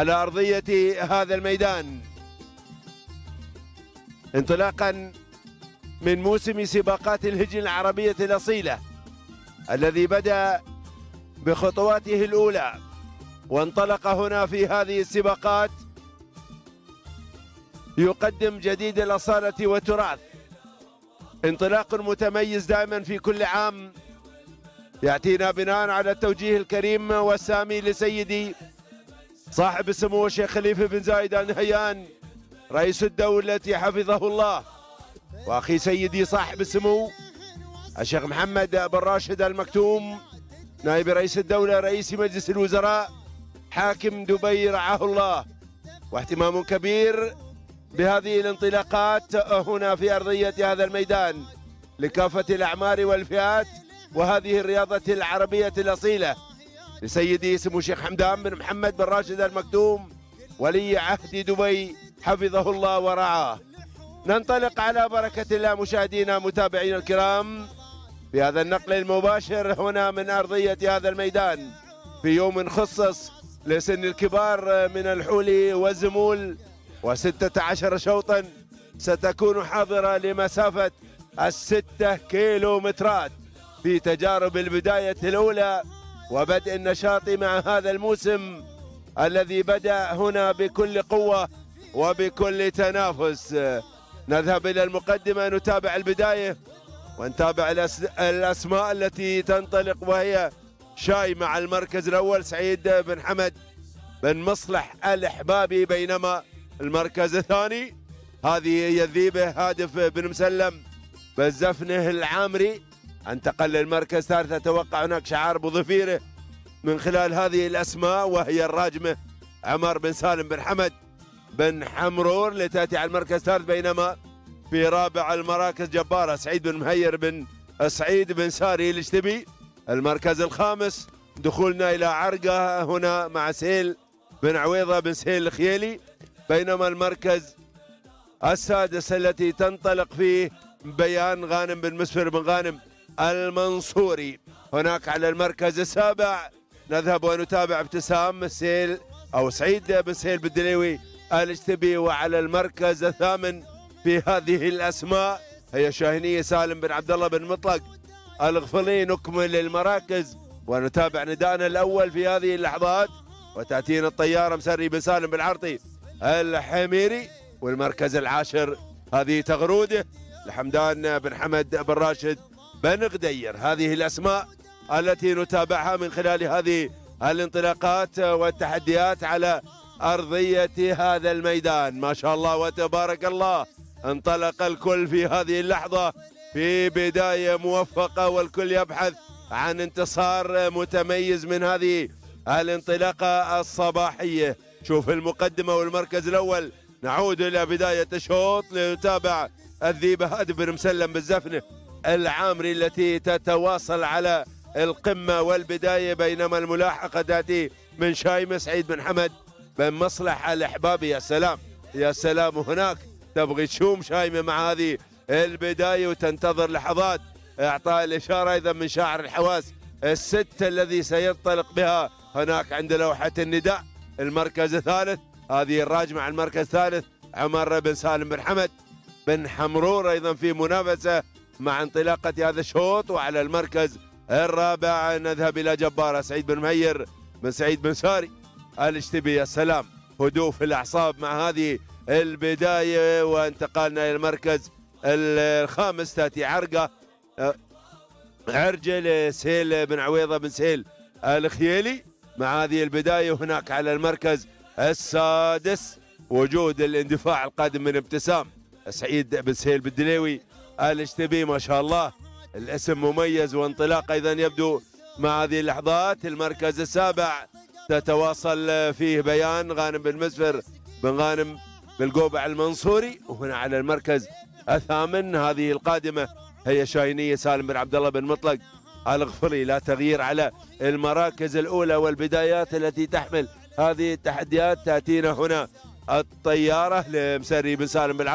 على أرضية هذا الميدان. انطلاقا من موسم سباقات الهجن العربية الأصيلة الذي بدأ بخطواته الأولى وانطلق هنا في هذه السباقات يقدم جديد الأصالة والتراث. انطلاق متميز دائما في كل عام يأتينا بناء على التوجيه الكريم والسامي لسيدي صاحب السمو الشيخ خليفة بن زايد آل نهيان رئيس الدولة حفظه الله. وأخي سيدي صاحب السمو الشيخ محمد بن راشد المكتوم نائب رئيس الدولة رئيس مجلس الوزراء حاكم دبي رعاه الله. واهتمام كبير بهذه الانطلاقات هنا في أرضية هذا الميدان لكافة الأعمار والفئات وهذه الرياضة العربية الأصيلة. لسيدي سمو الشيخ حمدان بن محمد بن راشد المكتوم ولي عهد دبي حفظه الله ورعاه. ننطلق على بركة الله مشاهدينا متابعينا الكرام في هذا النقل المباشر هنا من أرضية هذا الميدان في يوم خصص لسن الكبار من الحول والزمول وستة عشر شوطا ستكون حاضرة لمسافة الستة كيلو مترات في تجارب البداية الأولى وبدء النشاط مع هذا الموسم الذي بدأ هنا بكل قوة وبكل تنافس. نذهب إلى المقدمة نتابع البداية ونتابع الأسماء التي تنطلق وهي شاي مع المركز الأول سعيد بن حمد بن مصلح الإحبابي بينما المركز الثاني هذه هي الذيبة هادف بن مسلم بالزفنه العامري. انتقل للمركز الثالث أتوقع هناك شعار بظفيره من خلال هذه الأسماء وهي الراجمة عمر بن سالم بن حمد بن حمرور لتأتي على المركز الثالث بينما في رابع المراكز جبارة سعيد بن مهير بن سعيد بن ساري الاشتبي المركز الخامس دخولنا إلى عرقة هنا مع سهيل بن عويضة بن سهيل الخيلي. بينما المركز السادس التي تنطلق فيه بيان غانم بن مسفر بن غانم. المنصوري. هناك على المركز السابع. نذهب ونتابع ابتسام سيل أو سعيد بن سهيل بالدليوي الاشتبي وعلى المركز الثامن في هذه الأسماء. هي شاهنيه سالم بن عبد الله بن مطلق. الغفلي نكمل المراكز ونتابع نداءنا الأول في هذه اللحظات. وتأتينا الطيارة مسري بن سالم بن عرطي الحميري والمركز العاشر. هذه تغروده لحمدان بن حمد بن راشد. بن غدير هذه الأسماء التي نتابعها من خلال هذه الانطلاقات والتحديات على أرضية هذا الميدان. ما شاء الله وتبارك الله انطلق الكل في هذه اللحظة. في بداية موفقة والكل يبحث عن انتصار متميز من هذه الانطلاقة الصباحية. شوف المقدمة والمركز الأول. نعود إلى بداية الشوط لنتابع الذيبة هادف بن مسلم بالزفنة. العامري التي تتواصل على القمة والبداية بينما الملاحقة تأتي من شايمة سعيد بن حمد بن مصلح الإحبابي. يا سلام يا سلام هناك تبغي تشوم شايمة مع هذه البداية وتنتظر لحظات. إعطاء الإشارة أيضا من شاعر الحواس الستة الذي سينطلق بها هناك عند لوحة النداء. المركز الثالث هذه الراجمة على المركز الثالث عمر بن سالم بن حمد بن حمرور أيضا في منافسة مع انطلاقة هذا الشوط وعلى المركز الرابع. نذهب إلى جبارة سعيد بن مهير بن سعيد بن ساري. الاشتبي السلام هدوء في الأعصاب مع هذه البداية. وانتقالنا إلى المركز الخامس تأتي عرقة عرجل سهيل بن عويضة بن سهيل الخيالي مع هذه البداية هناك على المركز السادس وجود الاندفاع القادم من ابتسام سعيد بن سهيل بالدليوي. الاشتبي ما شاء الله. الاسم مميز وانطلاق أيضا يبدو مع هذه اللحظات. المركز السابع تتواصل فيه بيان غانم بن مسفر بن غانم بالقوبع المنصوري وهنا على المركز الثامن. هذه القادمة هي شاينيه سالم بن عبد الله بن مطلق. الغفري لا تغيير على المراكز الأولى والبدايات التي تحمل هذه التحديات. تأتينا هنا الطيارة لمسري بن سالم بن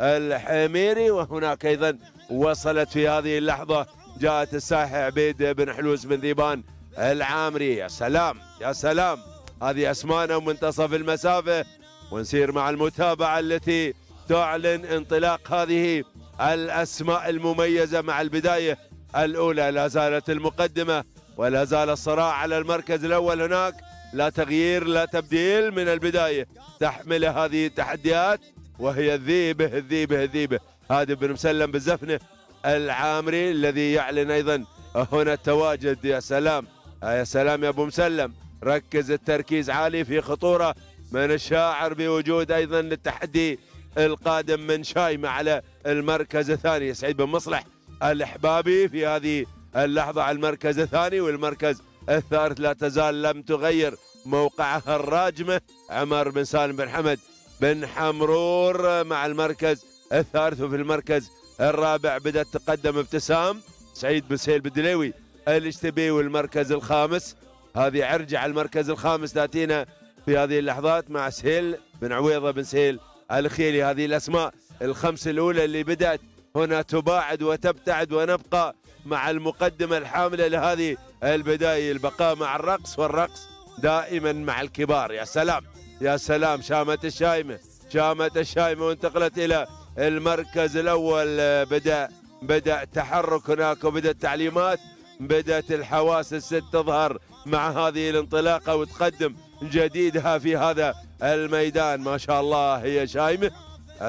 الحميري وهناك أيضا وصلت في هذه اللحظة جاءت الساحة عبيد بن حلوس بن ذيبان العامري. يا سلام يا سلام. هذه أسمانا ومنتصف المسافة. ونسير مع المتابعة التي تعلن انطلاق هذه الأسماء المميزة مع البداية الأولى. لا زالت المقدمة ولا زال الصراع على المركز الأول هناك. لا تغيير لا تبديل. من البداية تحمل هذه التحديات. وهي الذيبة الذيبة الذيبة هادي بن مسلم بالزفنة العامري الذي يعلن أيضا. هنا التواجد يا سلام. يا سلام يا أبو مسلم. ركز التركيز عالي في خطورة من الشاعر بوجود أيضا التحدي القادم من شايمة على المركز الثاني. سعيد بن مصلح الإحبابي في هذه اللحظة على المركز الثاني والمركز الثالث لا تزال لم تغير موقعها الراجمة. عمر بن سالم بن حمد بن حمرور مع المركز الثالث وفي المركز الرابع بدأت تقدم ابتسام. سعيد بن سهيل بدليوي الاشتبي والمركز الخامس. هذه عرجة على المركز الخامس تأتينا في هذه اللحظات مع سهيل بن عويضة بن سهيل الخيلي. هذه الأسماء الخمس الأولى اللي بدأت هنا تباعد وتبتعد ونبقى مع المقدمة الحاملة لهذه البداية. البقاء مع الرقص والرقص دائما مع الكبار. يا سلام. يا سلام شامة الشايمة شامة الشايمة وانتقلت إلى المركز الأول. بدأ بدأ تحرك هناك وبدأت تعليمات بدأت الحواس الست تظهر مع هذه الانطلاقة وتقدم جديدها في هذا الميدان. ما شاء الله هي شايمة.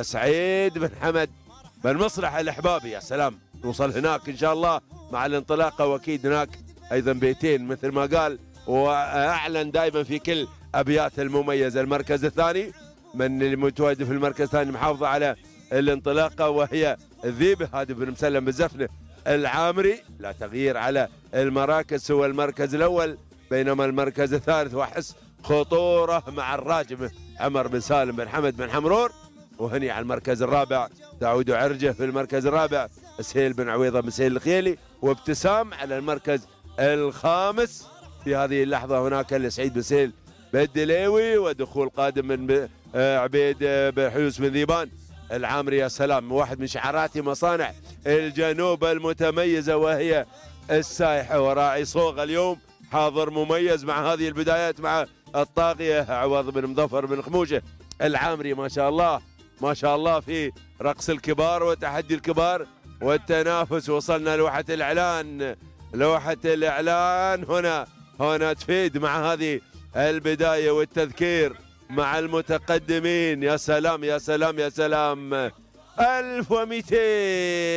سعيد بن حمد بن مصلح الأحبابي يا سلام نوصل هناك إن شاء الله مع الانطلاقة وأكيد هناك أيضا بيتين مثل ما قال وأعلن دائما في كل أبيات المميزة. المركز الثاني من المتواجد في المركز الثاني محافظة على الانطلاقة وهي الذيبة هذا بن مسلم بالزفنة العامري. لا تغيير على المراكز سوى المركز الأول بينما المركز الثالث وأحس خطورة مع الراجمة عمر بن سالم بن حمد بن حمرور. وهني على المركز الرابع تعود عرجه في المركز الرابع سهيل بن عويضة بن سهيل الخيلي. وابتسام على المركز الخامس. في هذه اللحظة هناك لسعيد بن سهيل بالدليوي ودخول قادم من عبيد بن حيوس بن ذيبان. العامري يا سلام واحد من شعارات مصانع الجنوب المتميزة وهي السايحة وراعي صوغ اليوم. حاضر مميز مع هذه البدايات مع الطاغية عوض بن مظفر بن خموشة. العامري ما شاء الله ما شاء الله في رقص الكبار وتحدي الكبار والتنافس. وصلنا لوحة الإعلان لوحة الإعلان. هنا هنا تفيد مع هذه البداية والتذكير مع المتقدمين. يا سلام يا سلام يا سلام. 1200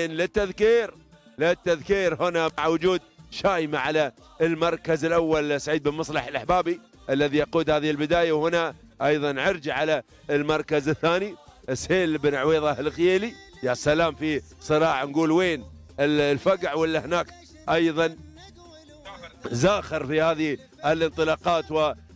للتذكير. للتذكير هنا مع وجود شايمة على المركز الأول سعيد بن مصلح الأحبابي الذي يقود هذه البداية. وهنا أيضا عرج على المركز الثاني سهيل بن عويضة الخيلي. يا سلام في صراع. نقول وين الفقع ولا هناك؟ أيضا زاخر في هذه الانطلاقات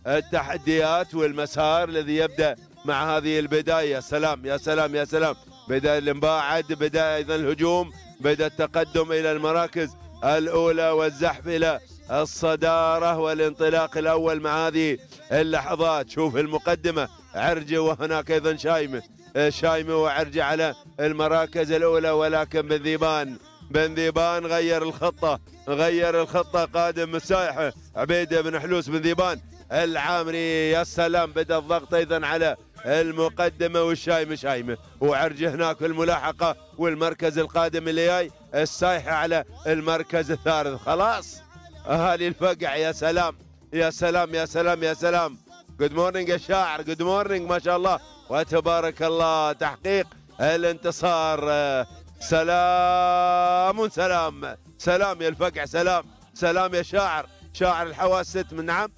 والتحديات والمسار الذي يبدأ مع هذه البداية. سلام يا سلام يا سلام. بدأ الانباعد بدأ أيضا الهجوم بدأ التقدم إلى المراكز الأولى والزحف إلى الصدارة والانطلاق الأول مع هذه اللحظات. شوف المقدمة عرجة وهناك أيضا شايمة شايمة وعرجة على المراكز الأولى ولكن بن ذيبان بن ذيبان غير الخطة غير الخطة. قادم السايحة عبيدة بن حلوس بن ذيبان. العامري يا سلام بدأ الضغط أيضا على المقدمة والشايمة شايمة وعرجة هناك في الملاحقة والمركز القادم اللي جاي السايحة على المركز الثالث. خلاص؟ أهالي الفقع يا سلام يا سلام يا سلام يا سلام. good morning يا شاعر good morning ما شاء الله. وتبارك الله تحقيق الانتصار. سلام سلام. سلام يا الفقع سلام. سلام يا شاعر. شاعر الحواس ست من نعم.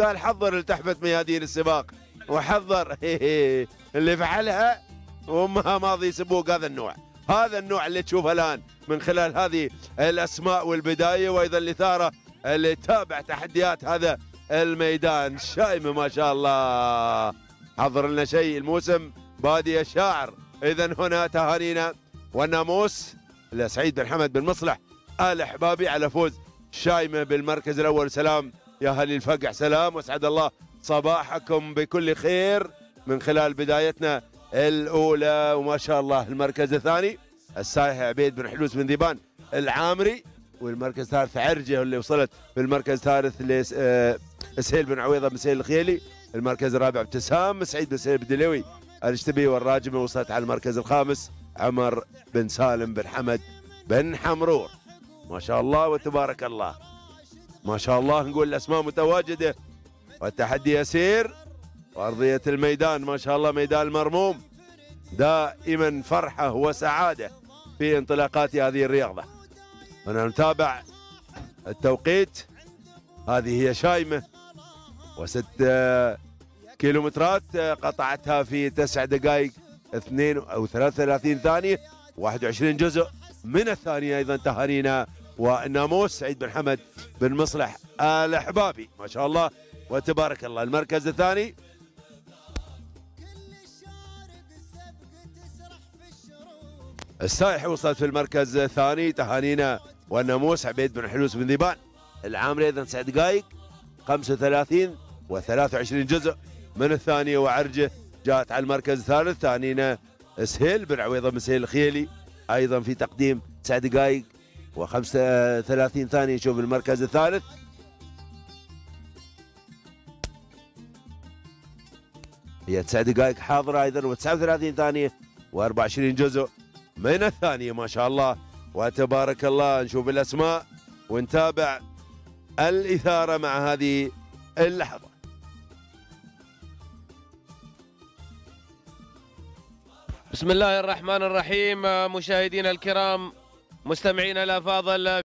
قال حضر لتحفة ميادين السباق. وحضر اللي فعلها وامها ماضي سبوق هذا النوع. هذا النوع اللي تشوفه الآن من خلال هذه الأسماء والبداية وأيضا الاثاره اللي تابع تحديات هذا الميدان. شايمة ما شاء الله. حضر لنا شيء الموسم بادي الشاعر. اذا هنا تهانينا. والناموس لسعيد بن حمد بن مصلح آل أحبابي على فوز. شايمة بالمركز الأول سلام. يا أهل الفقع سلام واسعد الله صباحكم بكل خير من خلال بدايتنا الأولى وما شاء الله المركز الثاني السايح عبيد بن حلوس بن ذيبان العامري والمركز الثالث عرجة اللي وصلت في المركز الثالث سهيل بن عويضة بن سهيل الخيلي المركز الرابع ابتسام سعيد بن سهيل بدلوي الأشتبي والراجمة وصلت على المركز الخامس عمر بن سالم بن حمد بن حمرور. ما شاء الله وتبارك الله. ما شاء الله نقول الأسماء متواجدة. والتحدي يسير. وارضيه الميدان ما شاء الله ميدان المرموم دائما فرحة وسعادة في انطلاقات هذه الرياضة. هنا نتابع التوقيت. هذه هي شايمة. وست كيلومترات قطعتها في تسع دقائق اثنين أو 33 ثانية. 21 جزء. من الثانية أيضا تهانينا والناموس سعيد بن حمد بن مصلح الاحبابي ما شاء الله. وتبارك الله. المركز الثاني. السايح وصلت في المركز الثاني. تهانينا والناموس عبيد بن حلوس بن ذيبان. العامري أيضا تسع دقائق 35 و23 جزء من الثانية. وعرجه جاءت على المركز الثالث. تهانينا سهيل بن عويضة بن سهيل الخيلي. أيضا في تقديم تسع دقائق و35 ثانية شوف المركز الثالث. هي تسع دقائق حاضرة أيضا و39 ثانية و24 جزء من الثانية ما شاء الله. وتبارك الله نشوف الأسماء ونتابع الإثارة مع هذه اللحظة. بسم الله الرحمن الرحيم مشاهدينا الكرام. مستمعينا الأفاضل